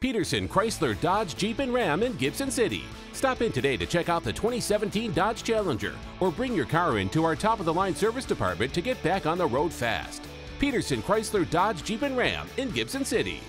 Petersen Chrysler Dodge Jeep and Ram in Gibson City. Stop in today to check out the 2017 Dodge Challenger or bring your car into our top of the line service department to get back on the road fast. Petersen Chrysler Dodge Jeep and Ram in Gibson City.